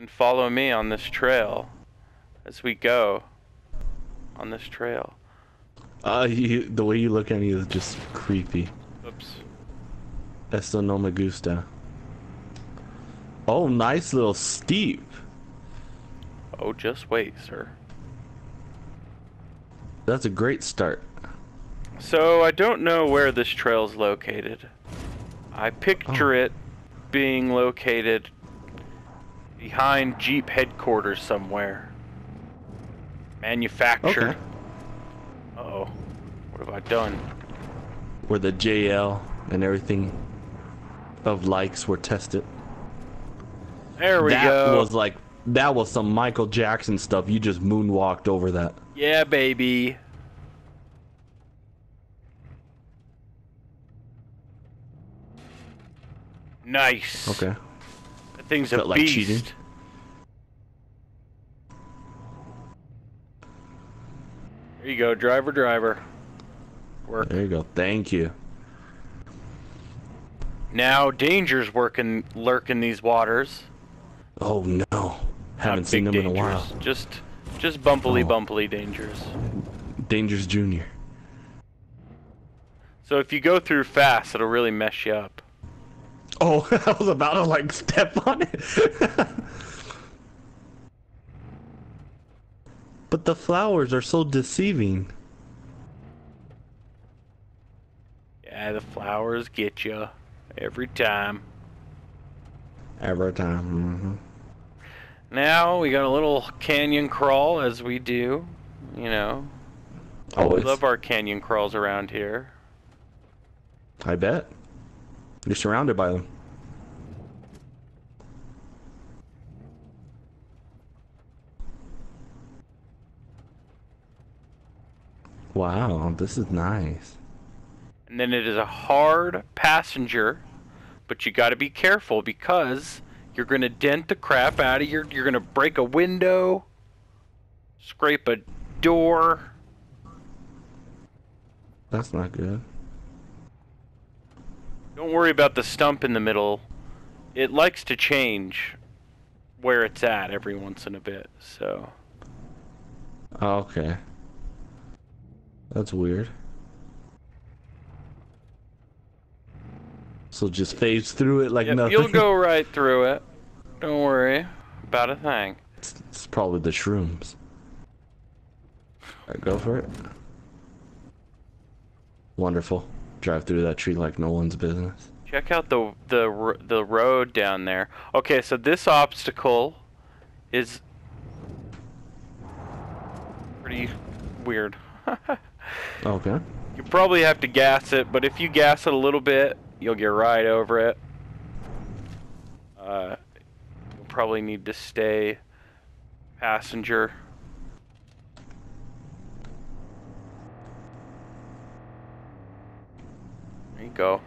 and follow me on this trail as we go on this trail. Uh, you, the way you look at me is just creepy. Oops. Esto no me gusta. Oh, nice little steep. Oh, just wait, sir. That's a great start. So I don't know where this trail's located. I picture Oh. it being located behind Jeep headquarters somewhere. Manufactured. Okay. Uh oh. What have I done? Where the JL and everything of likes were tested. There we that go. was like that was some Michael Jackson stuff. You just moonwalked over that. Yeah, baby. Nice. Okay. That thing's a like beast. cheating. There you go, driver, driver. Work. There you go. Thank you. Now, dangers working, lurk in these waters. Oh no. Haven't Not seen big them in a while. Just, just bumpily, Oh. bumpily dangers. Dangers Junior. So if you go through fast, it'll really mess you up. Oh, I was about to like step on it. but the flowers are so deceiving. Yeah, the flowers get you every time. Every time. Now we got a little canyon crawl as we do. You know, hmm Always. we love our canyon crawls around here. I bet. You're surrounded by them. Wow, this is nice. And then it is a hard passenger, but you got to be careful because you're going to dent the crap out of your. You're going to break a window, scrape a door. That's not good. Don't worry about the stump in the middle. It likes to change where it's at every once in a bit. So oh, Okay. That's weird. So just phase through it like Yep, nothing. you'll go right through it. Don't worry about a thing. It's, it's probably the shrooms. Alright, go for it. Wonderful. Drive through that tree like no one's business. Check out the the the road down there. Okay, so this obstacle is pretty weird. Okay. you probably have to gas it, but if you gas it a little bit, you'll get right over it. Uh, you'll probably need to stay passenger. There you go.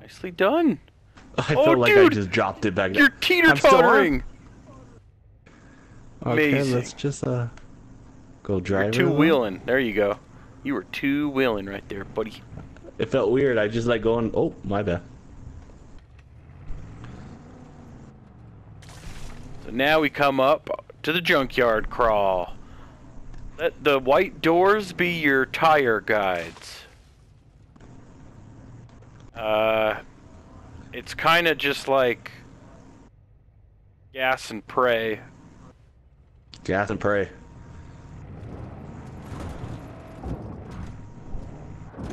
Nicely done. I Oh, felt like dude! I just dropped it back You're there. teeter still on? tottering. Okay, Amazing. let's just uh go You're two wheeling. There you go. You were two wheeling right there, buddy. It felt weird. I just like going. Oh, my bad. So now we come up to the junkyard crawl. Let the white doors be your tire guides. Uh, it's kind of just like gas and pray. Gas and pray.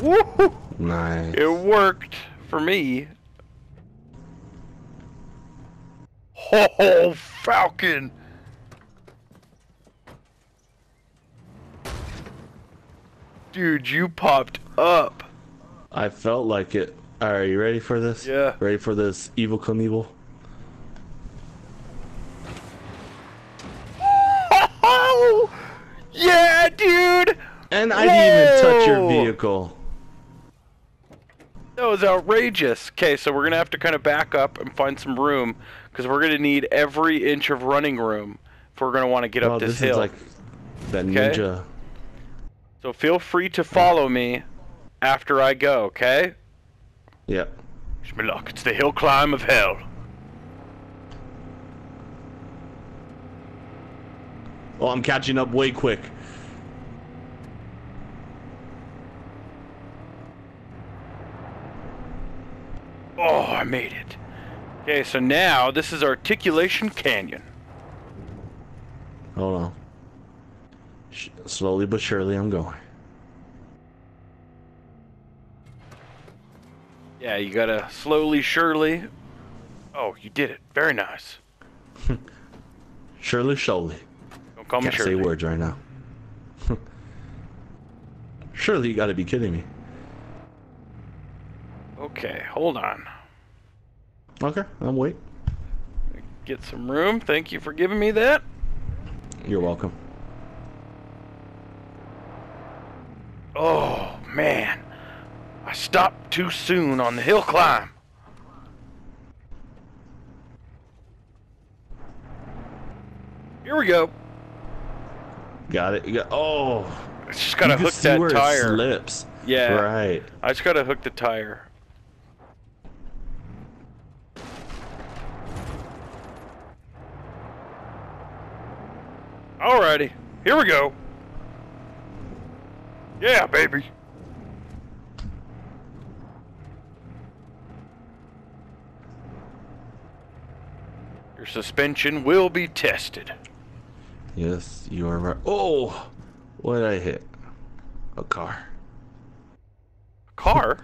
Woo! Nice. It worked for me. Oh, Falcon! Dude, you popped up. I felt like it. Are you ready for this? Yeah. Ready for this Evel Knievel? Oh, yeah, dude! And I didn't even touch your vehicle. That was outrageous. Okay, so we're gonna have to kind of back up and find some room because we're gonna need every inch of running room if we're gonna want to get Oh, up this, this hill. is like that Okay. ninja. So feel free to follow me after I go, okay? Yeah. Wish me luck. It's the hill climb of hell. Oh, I'm catching up way quick. Oh, I made it. Okay, so now this is Articulation Canyon. Hold on. Slowly but surely, I'm going. Yeah, you gotta slowly, surely. Oh, you did it. Very nice. Surely, surely. Don't call me Can't say Shirley. words right now. surely, you gotta be kidding me. Okay, hold on. Okay, I'm wait. Get some room. Thank you for giving me that. You're welcome. Oh, man. I stopped too soon on the hill climb. Here we go. Got it. Got, oh, I just gotta you can hook see that where it tire. slips. Yeah. Right. I just gotta hook the tire. Alrighty, here we go. Yeah, baby. Your suspension will be tested. Yes, you are right. Oh, what did I hit? A car. A car?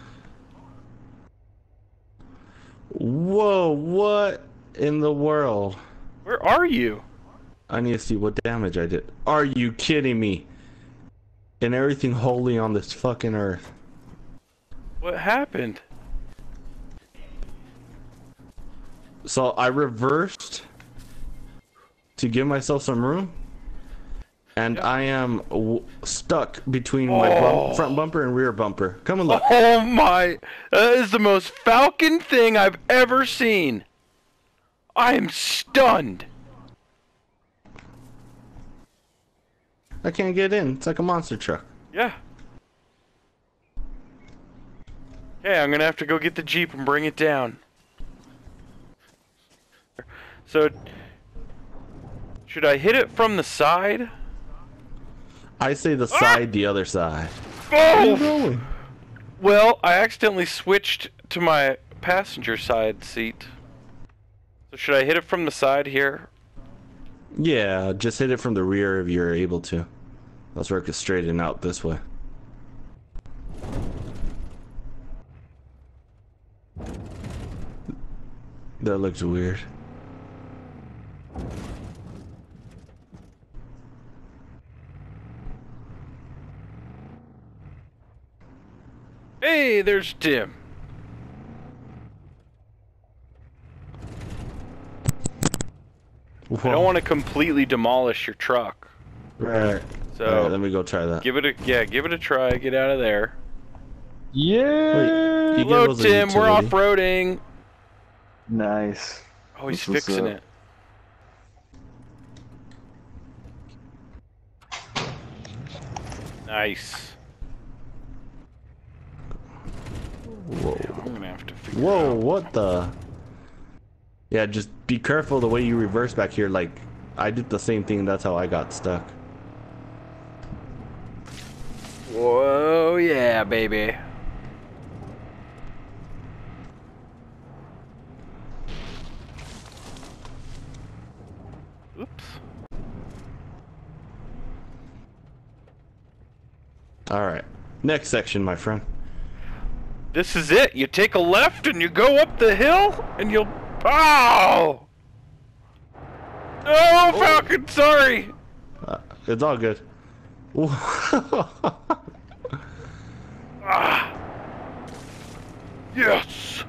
Whoa, what in the world? Where are you? I need to see what damage I did. Are you kidding me? And everything holy on this fucking earth. What happened? So I reversed to give myself some room. And I am w- stuck between my Oh. bump, front bumper and rear bumper. Come and look. Oh my! That is the most falcon thing I've ever seen. I am stunned. I can't get in. It's like a monster truck. Yeah. Okay, I'm gonna have to go get the jeep and bring it down. So, should I hit it from the side? I say the Ah! side, the other side. Oh! going? Well, I accidentally switched to my passenger side seat. So should I hit it from the side here? Yeah, just hit it from the rear if you're able to. Let's work it straight and out this way. That looks weird. Hey, there's Tim. I don't want to completely demolish your truck. Right. So Alright, let me go try that. give it a yeah, give it a try. Get out of there. Yeah. Wait, you Hello, gave us a Tim. We're off roading. Nice. Oh, he's what's uh, fixing it. Nice. Whoa. I'm gonna have to figure Whoa, out. what the? Yeah, just be careful the way you reverse back here. Like, I did the same thing. That's how I got stuck. Whoa, yeah, baby. Oops. Alright. Next section, my friend. This is it. You take a left and you go up the hill and you'll. Ow! Oh, Falcon, sorry! Uh, it's all good. Ah! Yes!